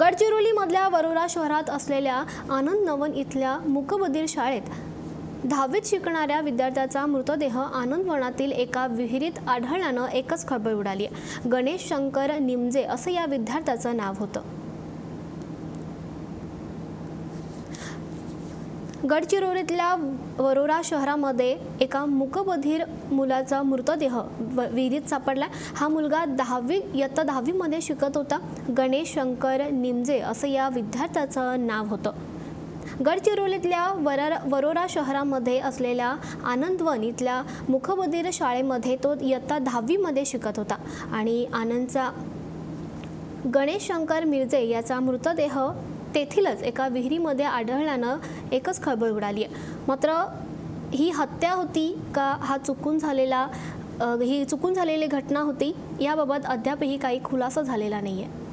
गडचिरोलीमधल्या वरोरा शहरात असलेल्या आनंद नवन इथल्या मूकबधीर शाळेत दहावीत शिकणाऱ्या विद्यार्थ्याचा मृतदेह आनंदवनातील एका विहिरीत आढळल्यानं एकच खळबळ उडाली. गणेश शंकर निमजे असं या विद्यार्थ्याचं नाव होतं. गडचिरोलीतल्या वरोरा शहरामध्ये एका मुकबधीर मुलाचा मृतदेह व- विहिरीत सापडला. हा मुलगा दहावी इयत्ता दहावीमध्ये शिकत होता. गणेश शंकर निमजे असं या विद्यार्थ्याचं नाव होतं. गडचिरोलीतल्या वरार वरोरा शहरामध्ये असलेल्या आनंदवन इथल्या मुखबधीर शाळेमध्ये तो इयत्ता दहावीमध्ये शिकत होता आणि आनंदचा गणेश शंकर मिरजे याचा मृतदेह तेथीलच एका विहिरीमध्ये आढळल्यानं एकच खळबळ उडाली आहे. मात्र ही हत्या होती का? हा चुकून झालेला ही चुकून झालेली घटना होती याबाबत अद्यापही काही खुलासा झालेला नाही आहे